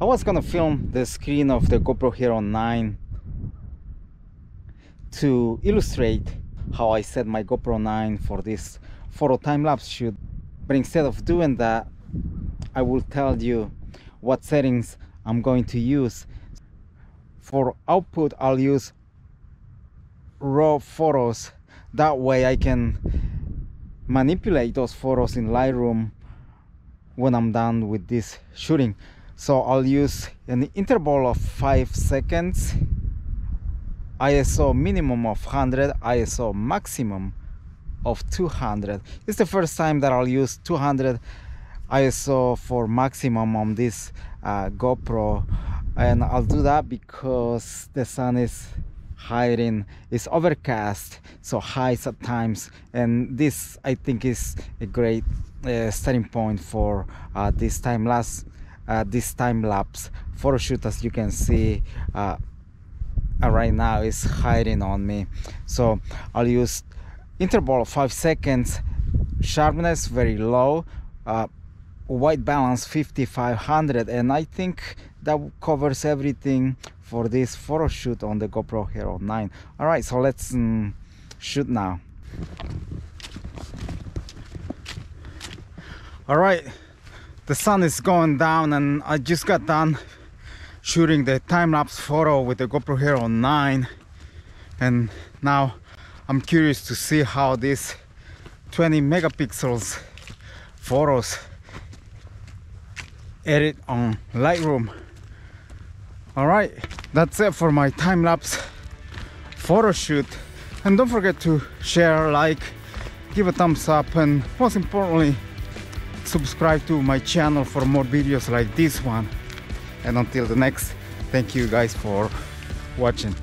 I was gonna film the screen of the GoPro Hero 9 to illustrate how I set my GoPro 9 for this photo time-lapse shoot? But instead of doing that I will tell you what settings I'm going to use. For output I'll use raw photos. That way I can manipulate those photos in Lightroom when I'm done with this shooting so I'll use an interval of 5 seconds. ISO minimum of 100 ISO maximum of 200 it's the first time that I'll use 200 ISO for maximum on this uh, GoPro. And I'll do that because the sun is hiding it's overcast so highs at times. And this I think is a great uh, starting point for uh, this time uh, this time lapse. Photo shoot as you can see uh, uh, right now is hiding on me. So I'll use interval of 5 seconds. Sharpness very low. Uh, white balance 5500 and I think that covers everything for this photo shoot on the GoPro Hero 9 alright so let's um, shoot now. Alright the sun is going down and I just got done shooting the time-lapse photo with the GoPro Hero 9 and now I'm curious to see how these 20 megapixels photos edit on Lightroom. Alright that's it for my time-lapse photo shoot. And don't forget to share like give a thumbs up and most importantly subscribe to my channel for more videos like this one. And until the next thank you guys for watching